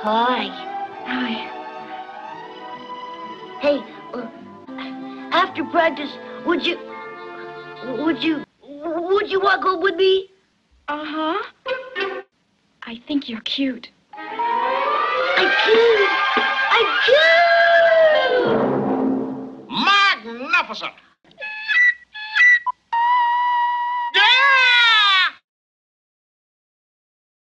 Hi. Hi. Hey, uh, after practice, would you, would you, would you walk home with me? Uh-huh. I think you're cute. I cute. I cute. Magnificent!